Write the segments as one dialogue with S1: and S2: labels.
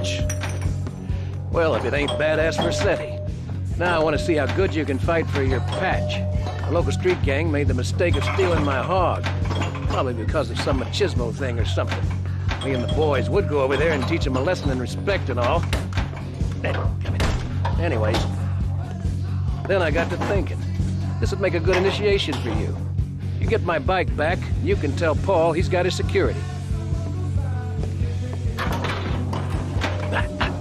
S1: Mitch. Well, if it ain't badass Vercetti. Now I want to see how good you can fight for your patch. A local street gang made the mistake of stealing my hog. Probably because of some machismo thing or something. Me and the boys would go over there and teach them a lesson in respect and all. Anyways, then I got to thinking. This would make a good initiation for you. You get my bike back, you can tell Paul he's got his security.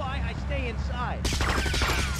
S2: Why I stay inside.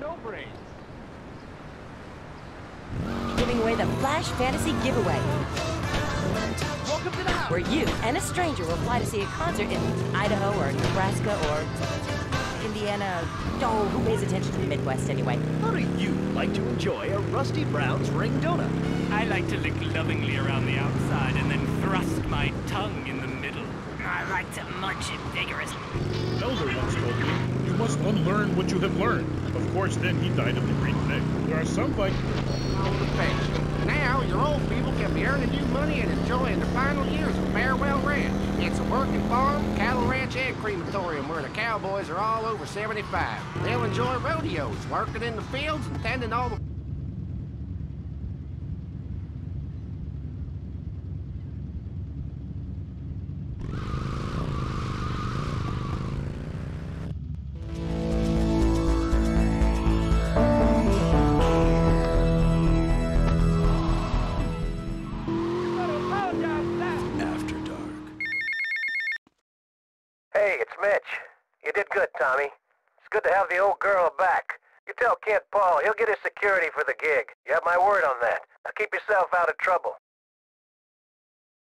S2: Got no brains.
S3: giving away the Flash Fantasy Giveaway,
S2: Welcome to the house.
S3: where you and a stranger will fly to see a concert in Idaho or Nebraska or Indiana. Oh, who pays attention to the Midwest anyway?
S2: How do you like to enjoy a Rusty Brown's ring donut?
S4: I like to lick lovingly around the outside and then thrust my tongue in the middle. I like to munch it vigorously.
S5: Elder once told me, unlearn what you have learned. Of course, then he died of the Green Plague. There are some like.
S6: Now your old people can be earning you money and enjoying the final years of Farewell Ranch. It's a working farm, cattle ranch, and crematorium where the cowboys are all over 75. They'll enjoy rodeos, working in the fields and tending all the
S1: Hey, it's Mitch. You did good, Tommy. It's good to have the old girl back. You tell Kent Paul he'll get his security for the gig. You have my word on that. Now keep yourself out of trouble.